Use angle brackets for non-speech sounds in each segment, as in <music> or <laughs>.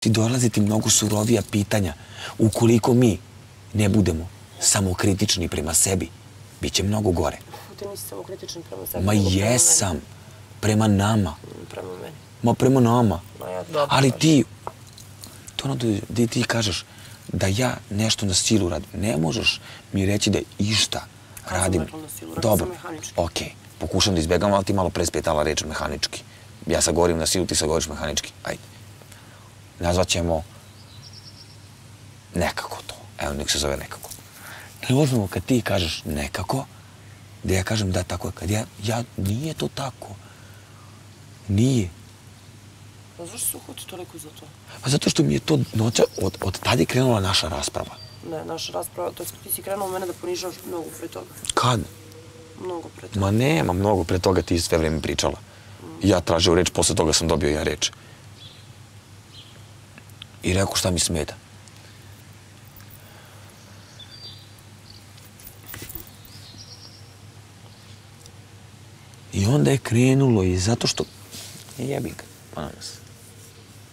ti dolazi ti mnogo surovija pitanja. Ukoliko mi ne budemo samokritični prema sebi, bit će mnogo gore. Ti nisi samo kritičan prema sebi. Ma prema jesam. Prema nama. Prema meni. Ma prema nama. Ma ja dobro Ali ti, to ono da ti kažeš da ja nešto na silu radim. Ne možeš mi reći da išta radim. silu? Dobro, okej. Pokušam da izbjegam, ali ti malo pre spetala reč mehanički. Ja sad govorim na silu, ti sad govoriš mehanički. Ajde. Nazvat ćemo nekako to. Evo, nek se zove nekako. Ili uzmemo kad ti kažeš nekako, da ja kažem da tako je. Kad ja, ja, nije to tako. Nije. Pa zašto se uhvati toliko za to? Pa zato što mi je to noća, od, od tada je krenula naša rasprava. Ne, naša rasprava, to je ti si krenuo mene da ponižavaš mnogo pre toga. Kad? Mnogo pre toga. Ma nema mnogo, pre toga ti sve vrijeme pričala. Ja tražio reč, posle toga sam dobio ja reč. I rekao šta mi smeta. I onda je krenulo i zato što... Jebi ga, ponavljam se.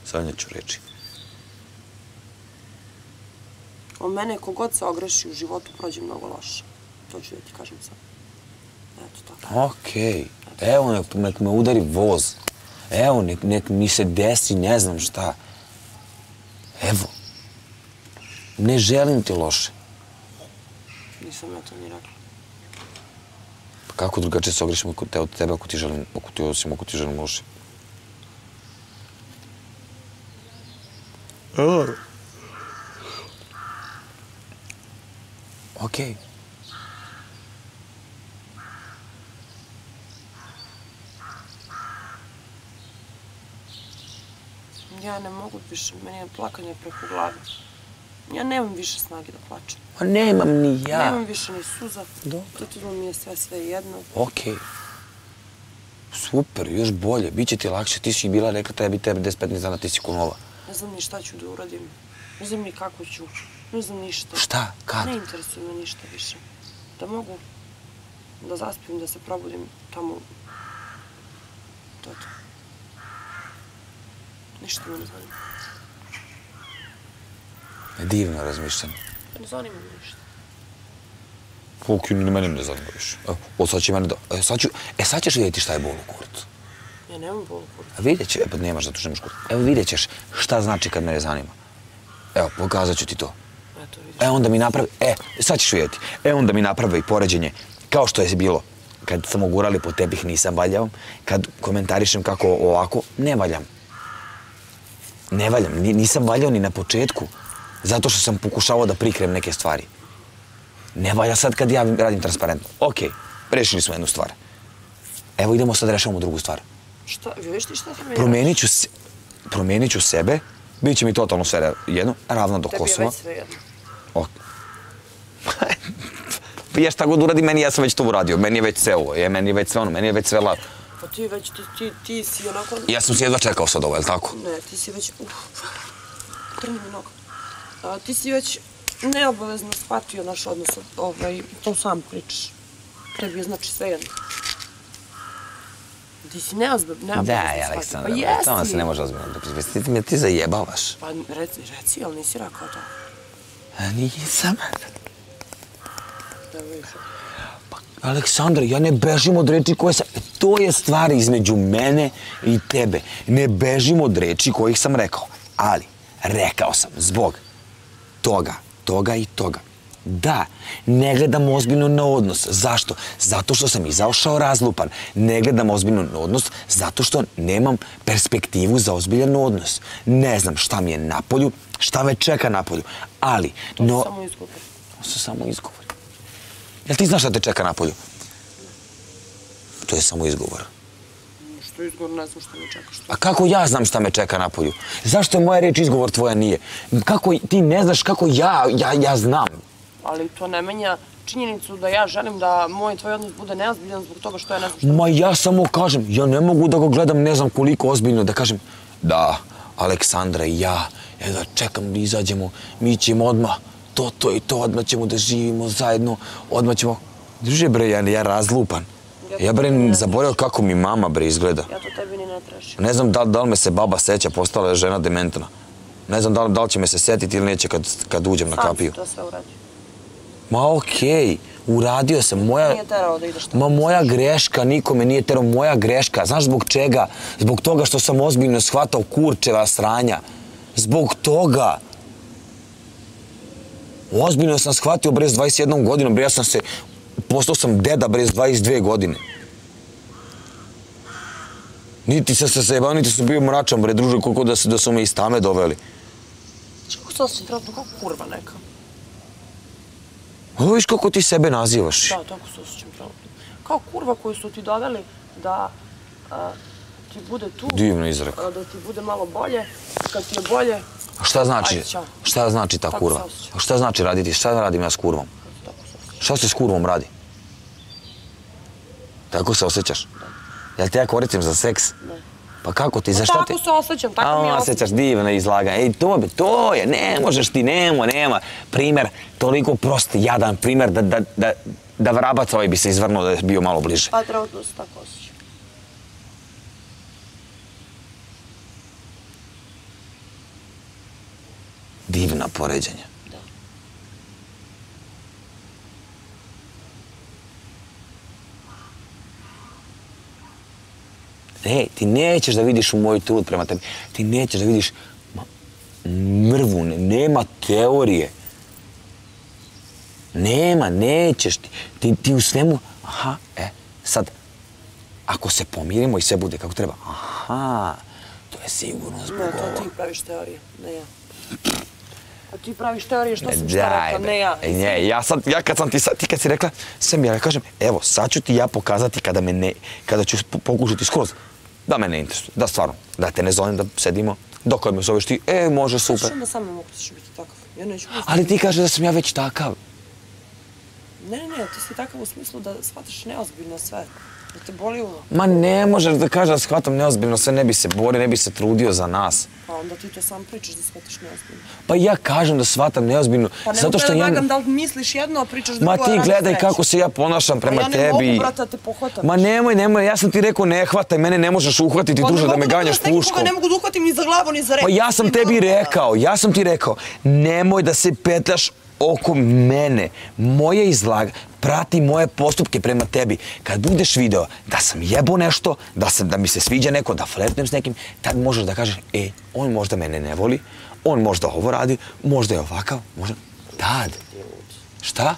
Sad neću reći. O mene, kogod se ogreši u životu, prođe mnogo loše. To ću da ti kažem sad. Eto tako. Okej, evo nek, nek me udari voz. Evo, nek, nek mi se desi ne znam šta. Evo. Ne želim ti loše. Nisam ja to ni rekla. Pa kako drugačije se ogrešim kod te, od tebe ako ti želim, ako ti osim, ako ti želim loše? Okej. Ja ne mogu više, meni je plakanje preko glave. Ja nemam više snage da plačem. Ma nemam ni ja. Nemam više ni suza. Dobro. Totalno mi je sve sve jedno. Okej. Super, još bolje. Biće ti lakše. Ti si bila rekla tebi, tebi 10-15 dana, ti si kunova. Ne znam ni šta ću da uradim. Ne znam ni kako ću. Ne znam ništa. Šta? Kad? Ne interesuje me ništa više. Da mogu da zaspim, da se probudim tamo. To to. Ništa me ne zanima. Divno razmišljanje. Ne zanima me ništa. Ok, ni mene ne zanima više. Evo, ovo sad će mene da... E, sad, ću, e, sad ćeš vidjeti šta je bol u kurcu. Ja nemam bol u kurcu. A vidjet će, e, pa nemaš zato što nemaš kurcu. Evo vidjet ćeš šta znači kad me ne zanima. Evo, pokazat ću ti to. Eto, vidiš. E, onda mi napravi, e, sad ćeš vidjeti. E, onda mi napravi poređenje, kao što je bilo. Kad sam ogurali po tepih nisam valjao, kad komentarišem kako ovako, ne valjam. Ne valjam, ni- nisam valjao ni na početku, zato što sam pokušavao da prikrem neke stvari. Ne valja sad kad ja radim transparentno. Okej, rešili smo jednu stvar. Evo idemo sad rešavamo drugu stvar. Šta, vidiš ti šta ti meni Promenit ću, se, promenit ću sebe, bit će mi totalno sve jedno, ravno do Tebi je Kosova. već sve jedno. Ok. <laughs> Pa ja šta god uradi, meni ja sam već to uradio. Meni je već sve ovo, je, meni je već sve ono, meni je već sve lav. Pa ti već, ti, ti, ti si onako... Ja sam se jedva čekao sad ovo, je li tako? Ne, ti si već... Uf, trni mi noga. A, ti si već neobavezno shvatio naš odnos, ovaj, to sam pričaš. Tebi je znači sve jedno. Ti si neozbiljno, neobavezno shvatio. Aleksandar, Pa bre, jesi. to se ne može ozbiljno da prispiti. Ti me ti zajebavaš. Pa reci, reci, ali nisi rekao to. A nisam. Da vidiš. Aleksandar, ja ne bežim od reči koje sam... To je stvar između mene i tebe. Ne bežim od reči kojih sam rekao. Ali, rekao sam, zbog toga, toga i toga. Da, ne gledam ozbiljno na odnos. Zašto? Zato što sam izaošao razlupan. Ne gledam ozbiljno na odnos zato što nemam perspektivu za ozbiljan odnos. Ne znam šta mi je na polju, šta me čeka na polju. Ali, To no... samo izgovor. To su samo izgovori. Jel ti znaš šta te čeka na polju? To je samo izgovor. Što izgovor, ne znam što me čeka. Što... A kako ja znam šta me čeka na polju? Zašto je moja reč izgovor, tvoja nije? Kako ti ne znaš kako ja, ja, ja znam? Ali to ne menja činjenicu da ja želim da moj tvoj odnos bude neozbiljan zbog toga što ja ne znam što... Ma ja samo kažem, ja ne mogu da ga gledam ne znam koliko ozbiljno, da kažem da, Aleksandra i ja, ja da čekam da izađemo, mi ćemo odmah, to, to i to, odmah ćemo da živimo zajedno, odmah ćemo... Druže bre, ja, ja razlupan. Ja bre, zaboravio kako mi mama bre izgleda. Ja to tebi ni ne tražim. Ne znam da, da li me se baba seća, postala je žena dementna. Ne znam da li, da li će me se setiti ili neće kad, kad uđem na Sam kapiju. si to sve uradio. Ma okej, uradio sam. Moja, Nije terao da ideš. Ma moja greška, nikome nije terao, moja greška. Znaš zbog čega? Zbog toga što sam ozbiljno shvatao kurčeva sranja. Zbog toga. Ozbiljno sam shvatio bre s 21 godinom, bre ja sam se, postao sam deda bre s 22 godine. Niti sam se zajebao, niti sam bio mračan bre druže, koliko da, su- da su me iz tame doveli. Čekaj, sad si trenutno kao kurva neka. Ovo viš kako ti sebe nazivaš. Da, tako se osjećam trenutno. Kao kurva koju su ti doveli da a, ti bude tu, Divno izreka. a, da ti bude malo bolje. Kad ti je bolje, A Šta znači, Ajde, šta znači ta Tako kurva? A Šta znači raditi? Šta radim ja s kurvom? Šta se s kurvom radi? Tako se osjećaš? Jel te ja koristim za seks? Ne. Pa kako ti, za šta ti? Tako se osjećam, tako mi je A, osjećam. osjećaš divno izlaganje. Ej, to, bi- to je, ne možeš ti, nemo, nema. Primer, toliko prost, jadan primer da, da, da, da vrabac ovaj bi se izvrnuo da je bio malo bliže. Pa trenutno se tako osjećam. Divna poređenja. Da. E, ti nećeš da vidiš u moj trud prema tebi. Ti nećeš da vidiš ma, mrvu, ne- nema teorije. Nema, nećeš ti. Ti, ti u svemu, aha, e, sad, ako se pomirimo i sve bude kako treba, aha, to je sigurno zbog Ne, to ti praviš teorije, ne ja. A ti praviš teorije što sam šta rekla, ne ja. E, Ne, ja kad sam ti, ti kad si rekla, sam ja kažem, evo, sad ću ti ja pokazati kada me ne, kada ću po- pokušati skroz, da me ne interesuje, da stvarno, da te ne zovem, da sedimo, dok me zoveš ti, e, može, Super. super. onda samo mogu ćeš biti takav. Ja neću biti. Ali ti kažeš da sam ja već takav. Ne, ne, ne, ti si takav u smislu da shvataš neozbiljno sve. Te boli uvo. Ma ne možeš da kažeš da shvatam neozbiljno, sve ne bi se borio, ne bi se trudio za nas. Pa onda ti to sam pričaš da shvataš neozbiljno. Pa ja kažem da shvatam neozbiljno, Pa ne zato što da ja... vagam da li misliš jedno, a pričaš drugo, Ma ti gledaj kako se ja ponašam prema Pa ja ne tebi. mogu, brate, da te pohvatam. Ma nemoj, nemoj, ja sam ti rekao ne hvataj, mene ne možeš uhvatiti Pa duže da me ganjaš puškom. koga Ne mogu da uhvatim ni za glavu, ni za rep. Pa ja sam tebi rekao, ja sam ti rekao, nemoj da se petljaš oko mene. Moje izlag, prati moje postupke prema tebi. Kad budeš video da sam jebo nešto, da, sam, da mi se sviđa neko, da flertnem s nekim, tad možeš da kažeš, e, on možda mene ne voli, on možda ovo radi, možda je ovakav, možda... Tad. Šta?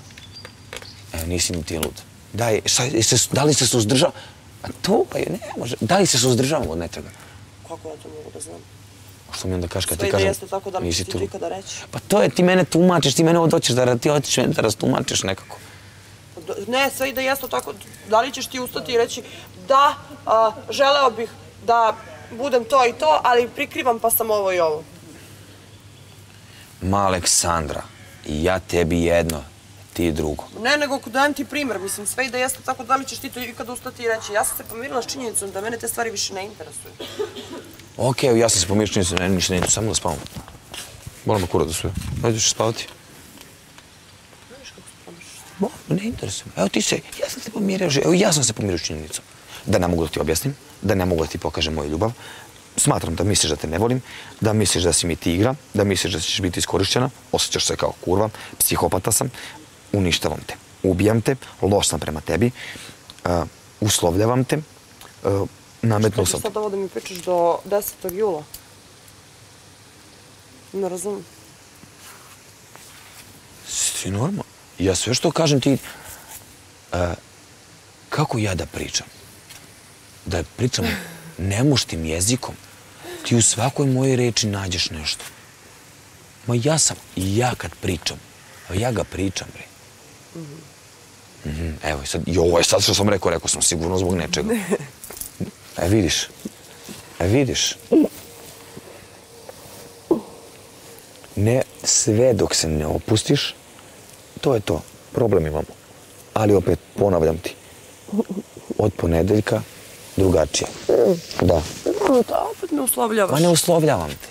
E, nisi ni ti lud. Daj, šta, se, da li se suzdržao? A to pa je, ne može. Da li se suzdržavamo od nečega? Kako ja to mogu da znam? Što mi onda kažeš kad Sve ti kažem, jeste tako, da li ćeš ti tu. to ikada reći? Pa to je, ti mene tumačiš, ti mene hoćeš da ti hoćeš mene da rastumačiš nekako. Ne, sve i da jeste tako, da li ćeš ti ustati i reći da, a, želeo bih da budem to i to, ali prikrivam pa sam ovo i ovo. Ma Aleksandra, ja tebi jedno, ti drugo. Ne, nego dajem ti primjer, mislim, sve i da tako, da li ćeš ti to ikada ustati i reći, ja sam se pomirila s činjenicom da mene te stvari više ne interesuju. Ok, evo, ja sam se pomirio činjenica, ne, ništa neću, samo da spavam. Moram me kurat da sve. Ajde, ćeš spavati. Bo, ne interesuje. Evo ti se, ja sam se pomirio, evo ja sam se pomirio s činjenicom. Da ne mogu da ti objasnim, da ne mogu da ti pokažem moju ljubav. Smatram da misliš da te ne volim, da misliš da si mi tigra, da misliš da ćeš biti iskorišćena, osjećaš se kao kurva, psihopata sam, uništavam te, ubijam te, loš sam prema tebi, uh, uslovljavam te, uh, nametnuo Kako sam te. sad ovo da mi pričaš do 10. jula? Ne razumim. Si normalno. Ja sve što kažem ti, uh, kako ja da pričam? Da pričam nemuštim jezikom. Ti u svakoj mojoj reči nađeš nešto. Ma ja sam, i ja kad pričam, a ja ga pričam, bre. Mhm, evo, i sad, i ovo je sad što sam rekao, rekao sam sigurno zbog nečega. <laughs> E, vidiš. E, vidiš. Ne sve dok se ne opustiš, to je to. Problem imamo. Ali opet, ponavljam ti, od ponedeljka drugačije. Da. Da, opet me uslovljavaš. Pa ne uslovljavam te.